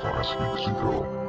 Classic Zero.